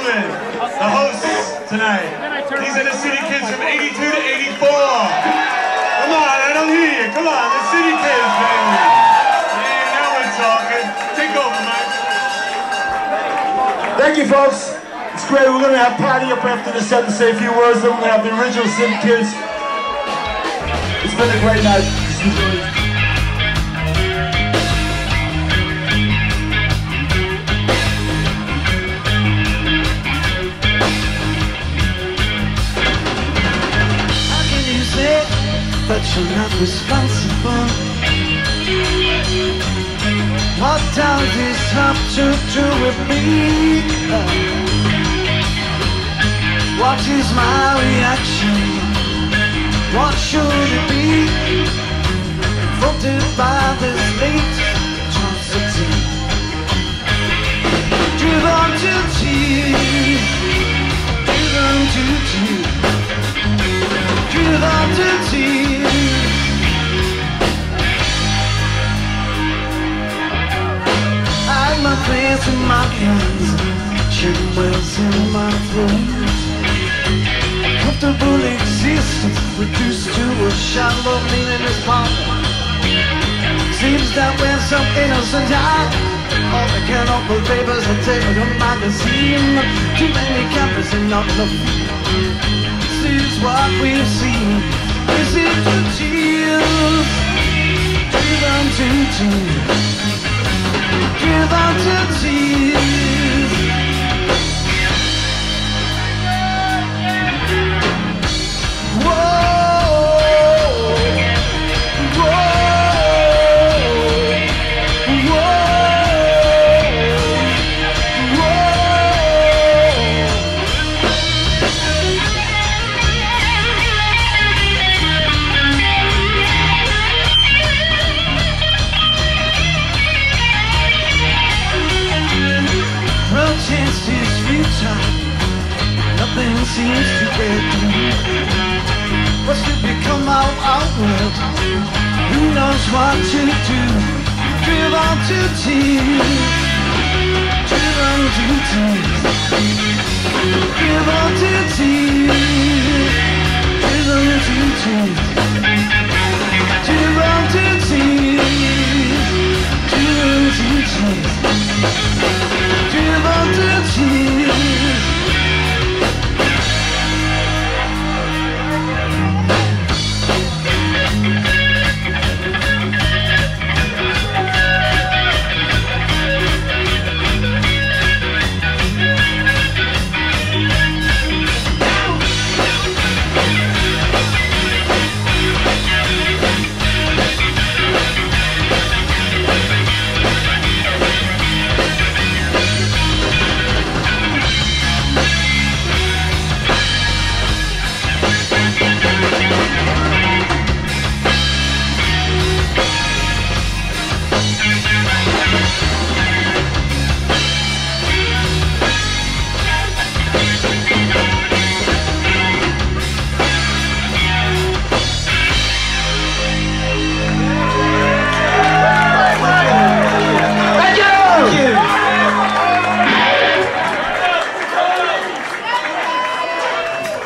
gentlemen, the hosts tonight. These are the City Kids from 82 to 84. Come on, I don't hear you. Come on, the City Kids, baby. Yeah, now we're talking. Take over, Mike. Thank you, folks. It's great. We're going to have Patty up after the set to say a few words. Then we're going to have the original City Kids. It's been a great night. That you're not responsible? What does this have to do with me? What is my reaction? What should it be? Voted by this plans in my hands? Chicken wells in my throat. Comfortable existence Reduced to a shallow meaningless part. Seems that when some innocent die All the cannibal papers are taken to magazine. Too many cameras and not enough This is what we've seen. This Is the tears? Driven to tears Driven to tears Protest is futile. Nothing seems to get through. What's to become of our world? Who knows what to do? Driven to tears. Driven to tears. Driven to tears. Driven to tears.